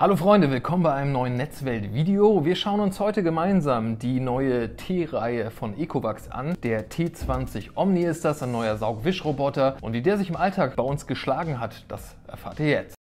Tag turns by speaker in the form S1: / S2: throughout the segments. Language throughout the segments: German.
S1: Hallo Freunde, willkommen bei einem neuen Netzwelt-Video. Wir schauen uns heute gemeinsam die neue T-Reihe von Ecovacs an. Der T20 Omni ist das, ein neuer Saugwischroboter. Und wie der sich im Alltag bei uns geschlagen hat, das erfahrt ihr jetzt.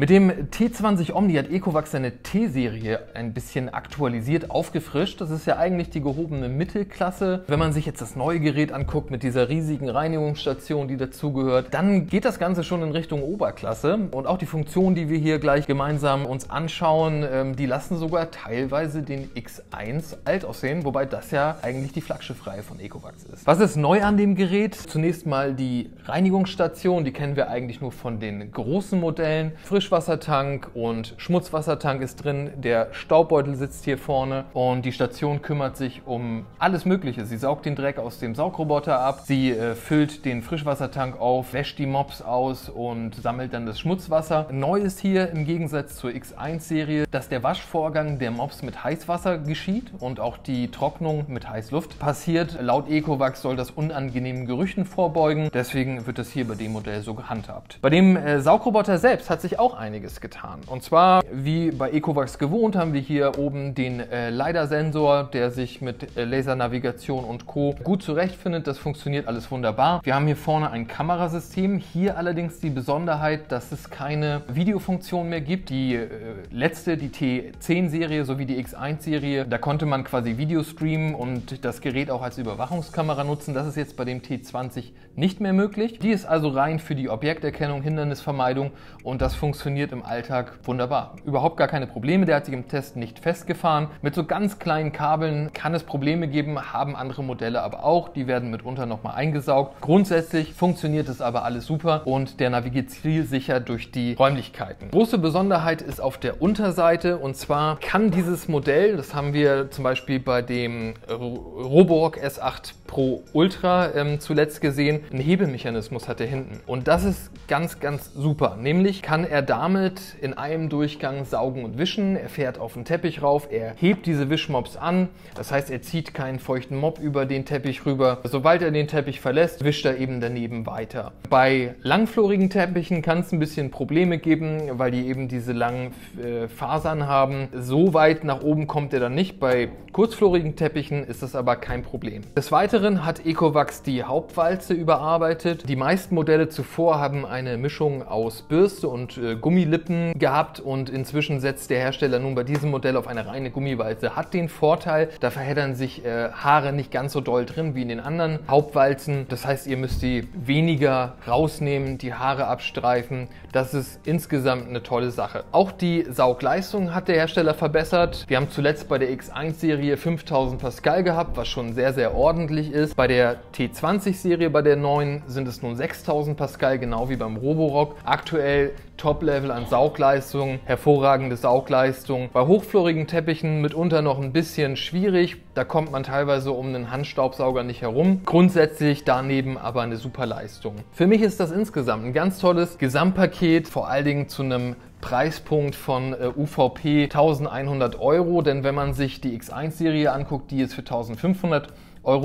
S1: Mit dem T20 Omni hat Ecovacs seine T-Serie ein bisschen aktualisiert, aufgefrischt. Das ist ja eigentlich die gehobene Mittelklasse. Wenn man sich jetzt das neue Gerät anguckt mit dieser riesigen Reinigungsstation, die dazugehört, dann geht das Ganze schon in Richtung Oberklasse. Und auch die Funktionen, die wir hier gleich gemeinsam uns anschauen, ähm, die lassen sogar teilweise den X1 alt aussehen, wobei das ja eigentlich die Flaggschiffreihe von Ecovacs ist. Was ist neu an dem Gerät? Zunächst mal die Reinigungsstation, die kennen wir eigentlich nur von den großen Modellen. Frisch Frischwassertank und Schmutzwassertank ist drin. Der Staubbeutel sitzt hier vorne und die Station kümmert sich um alles Mögliche. Sie saugt den Dreck aus dem Saugroboter ab, sie äh, füllt den Frischwassertank auf, wäscht die Mops aus und sammelt dann das Schmutzwasser. Neu ist hier im Gegensatz zur X1-Serie, dass der Waschvorgang der Mops mit Heißwasser geschieht und auch die Trocknung mit Heißluft passiert. Laut Ecovacs soll das unangenehmen Gerüchen vorbeugen. Deswegen wird das hier bei dem Modell so gehandhabt. Bei dem äh, Saugroboter selbst hat sich auch einiges getan. Und zwar, wie bei Ecovacs gewohnt, haben wir hier oben den äh, LiDAR-Sensor, der sich mit äh, Lasernavigation und Co. gut zurechtfindet. Das funktioniert alles wunderbar. Wir haben hier vorne ein Kamerasystem. Hier allerdings die Besonderheit, dass es keine Videofunktion mehr gibt. Die äh, letzte, die T10-Serie sowie die X1-Serie, da konnte man quasi Video streamen und das Gerät auch als Überwachungskamera nutzen. Das ist jetzt bei dem T20 nicht mehr möglich. Die ist also rein für die Objekterkennung, Hindernisvermeidung und das funktioniert funktioniert im Alltag wunderbar. Überhaupt gar keine Probleme. Der hat sich im Test nicht festgefahren. Mit so ganz kleinen Kabeln kann es Probleme geben, haben andere Modelle aber auch. Die werden mitunter nochmal eingesaugt. Grundsätzlich funktioniert es aber alles super und der navigiert zielsicher durch die Räumlichkeiten. Große Besonderheit ist auf der Unterseite und zwar kann dieses Modell, das haben wir zum Beispiel bei dem Roborock S8 Pro Ultra ähm, zuletzt gesehen, einen Hebemechanismus hat er hinten. Und das ist ganz, ganz super. Nämlich kann er damit in einem Durchgang saugen und wischen. Er fährt auf den Teppich rauf, er hebt diese Wischmops an. Das heißt, er zieht keinen feuchten Mob über den Teppich rüber. Sobald er den Teppich verlässt, wischt er eben daneben weiter. Bei langflorigen Teppichen kann es ein bisschen Probleme geben, weil die eben diese langen äh, Fasern haben. So weit nach oben kommt er dann nicht. Bei kurzflorigen Teppichen ist das aber kein Problem. Des Weiteren hat Ecovacs die Hauptwalze überarbeitet. Die meisten Modelle zuvor haben eine Mischung aus Bürste und äh, Gummilippen gehabt und inzwischen setzt der Hersteller nun bei diesem Modell auf eine reine Gummiwalze. Hat den Vorteil, da verheddern sich äh, Haare nicht ganz so doll drin wie in den anderen Hauptwalzen. Das heißt, ihr müsst die weniger rausnehmen, die Haare abstreifen. Das ist insgesamt eine tolle Sache. Auch die Saugleistung hat der Hersteller verbessert. Wir haben zuletzt bei der X1-Serie 5000 Pascal gehabt, was schon sehr, sehr ordentlich ist. Bei der T20-Serie, bei der neuen, sind es nun 6000 Pascal, genau wie beim Roborock. Aktuell Top-Level an Saugleistung, hervorragende Saugleistung. Bei hochflorigen Teppichen mitunter noch ein bisschen schwierig. Da kommt man teilweise um einen Handstaubsauger nicht herum. Grundsätzlich daneben aber eine super Leistung. Für mich ist das insgesamt ein ganz tolles Gesamtpaket, vor allen Dingen zu einem Preispunkt von äh, UVP 1100 Euro, denn wenn man sich die X1-Serie anguckt, die ist für 1500 Euro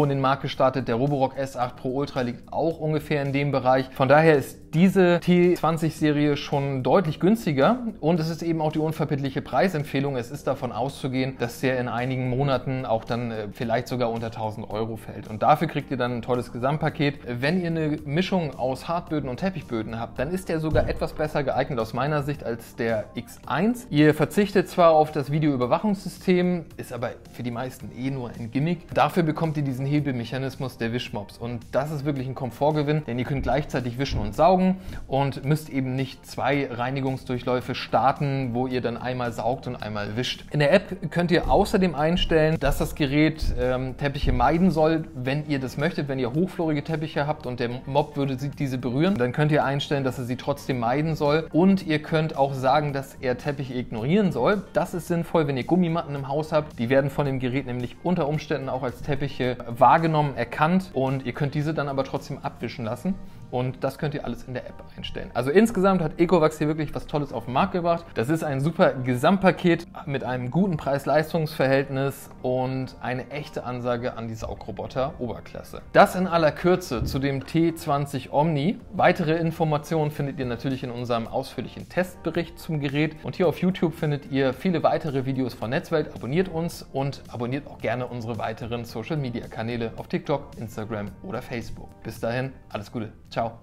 S1: in den Markt gestartet. Der Roborock S8 Pro Ultra liegt auch ungefähr in dem Bereich. Von daher ist diese T20-Serie schon deutlich günstiger und es ist eben auch die unverbindliche Preisempfehlung. Es ist davon auszugehen, dass der in einigen Monaten auch dann äh, vielleicht sogar unter 1000 Euro fällt. Und dafür kriegt ihr dann ein tolles Gesamtpaket. Wenn ihr eine Mischung aus Hartböden und Teppichböden habt, dann ist der sogar etwas besser geeignet aus meiner Sicht als der X1. Ihr verzichtet zwar auf das Videoüberwachungssystem, ist aber für die meisten eh nur ein Gimmick. Dafür bekommt ihr diesen Hebelmechanismus der Wischmops und das ist wirklich ein Komfortgewinn, denn ihr könnt gleichzeitig wischen und saugen saugen und müsst eben nicht zwei Reinigungsdurchläufe starten, wo ihr dann einmal saugt und einmal wischt. In der App könnt ihr außerdem einstellen, dass das Gerät ähm, Teppiche meiden soll, wenn ihr das möchtet. Wenn ihr hochflorige Teppiche habt und der Mob würde diese berühren, dann könnt ihr einstellen, dass er sie trotzdem meiden soll. Und ihr könnt auch sagen, dass er Teppiche ignorieren soll. Das ist sinnvoll, wenn ihr Gummimatten im Haus habt. Die werden von dem Gerät nämlich unter Umständen auch als Teppiche wahrgenommen, erkannt und ihr könnt diese dann aber trotzdem abwischen lassen. Und das könnt ihr alles in der App einstellen. Also insgesamt hat Ecovax hier wirklich was Tolles auf den Markt gebracht. Das ist ein super Gesamtpaket mit einem guten Preis-Leistungs-Verhältnis und eine echte Ansage an die Saugroboter Oberklasse. Das in aller Kürze zu dem T20 Omni. Weitere Informationen findet ihr natürlich in unserem ausführlichen Testbericht zum Gerät und hier auf YouTube findet ihr viele weitere Videos von Netzwelt. Abonniert uns und abonniert auch gerne unsere weiteren Social Media Kanäle auf TikTok, Instagram oder Facebook. Bis dahin, alles Gute. Ciao.